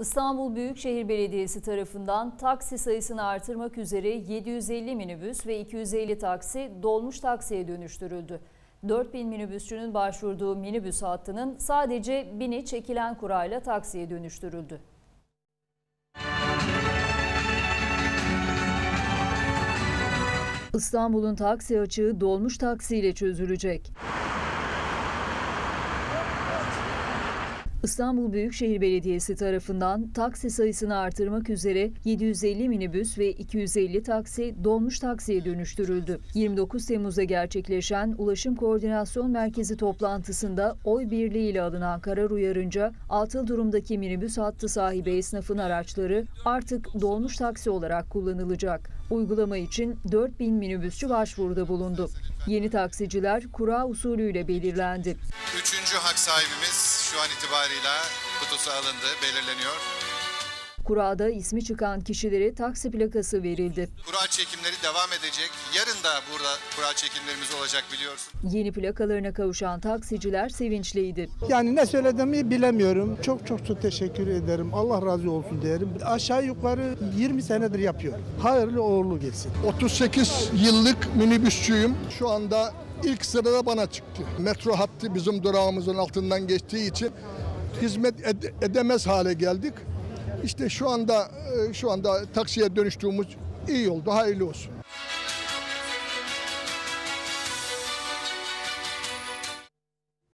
İstanbul Büyükşehir Belediyesi tarafından taksi sayısını artırmak üzere 750 minibüs ve 250 taksi dolmuş taksiye dönüştürüldü. 4000 minibüsçünün başvurduğu minibüs hattının sadece bini çekilen kurayla taksiye dönüştürüldü. İstanbul'un taksi açığı dolmuş taksiyle çözülecek. İstanbul Büyükşehir Belediyesi tarafından taksi sayısını artırmak üzere 750 minibüs ve 250 taksi dolmuş taksiye dönüştürüldü. 29 Temmuz'da gerçekleşen Ulaşım Koordinasyon Merkezi toplantısında oy birliğiyle alınan karar uyarınca atıl durumdaki minibüs hattı sahibi esnafın araçları artık dolmuş taksi olarak kullanılacak. Uygulama için 4000 minibüsçü başvuruda bulundu. Yeni taksiciler kura usulüyle belirlendi. Üçüncü hak sahibimiz şu an itibarıyla kutusu alındı, belirleniyor. Kurada ismi çıkan kişilere taksi plakası verildi. Kura çekimleri devam edecek. Yarın da burada kura çekimlerimiz olacak biliyorsun. Yeni plakalarına kavuşan taksiciler sevinçliydi. Yani ne söylediğimi bilemiyorum. Çok çok çok teşekkür ederim. Allah razı olsun derim. Aşağı yukarı 20 senedir yapıyorum. Hayırlı uğurlu gelsin. 38 yıllık minibüsçüyüm. Şu anda ilk sırada bana çıktı. Metro hattı bizim durağımızın altından geçtiği için hizmet ed- edemez hale geldik. İşte şu anda e, şu anda taksiye dönüştüğümüz iyi oldu. Hayırlı olsun.